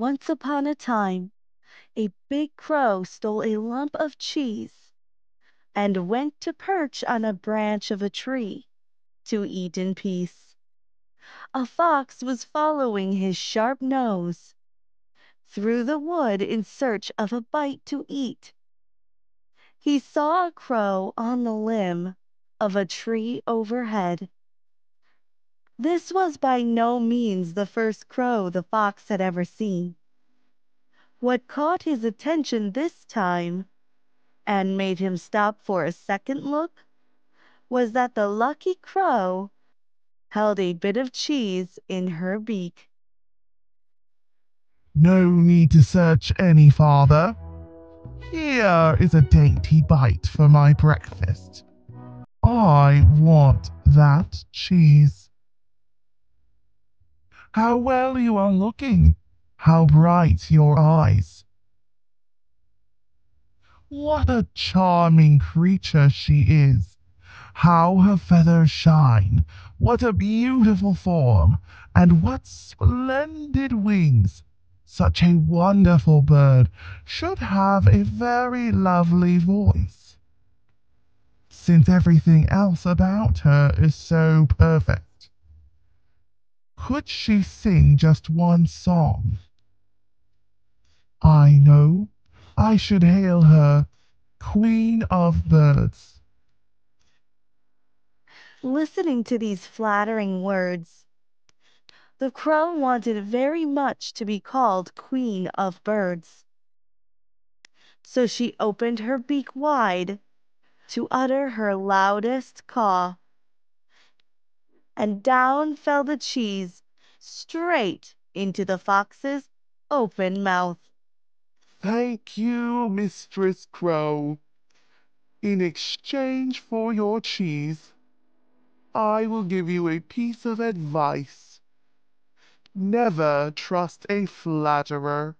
Once upon a time, a big crow stole a lump of cheese and went to perch on a branch of a tree to eat in peace. A fox was following his sharp nose through the wood in search of a bite to eat. He saw a crow on the limb of a tree overhead. This was by no means the first crow the fox had ever seen. What caught his attention this time and made him stop for a second look was that the lucky crow held a bit of cheese in her beak. No need to search any farther. Here is a dainty bite for my breakfast. I want that cheese. How well you are looking. How bright your eyes. What a charming creature she is. How her feathers shine. What a beautiful form. And what splendid wings. Such a wonderful bird should have a very lovely voice, since everything else about her is so perfect. Could she sing just one song? I know I should hail her Queen of Birds. Listening to these flattering words, the crow wanted very much to be called Queen of Birds. So she opened her beak wide to utter her loudest caw. And down fell the cheese straight into the fox's open mouth. Thank you, Mistress Crow. In exchange for your cheese, I will give you a piece of advice. Never trust a flatterer.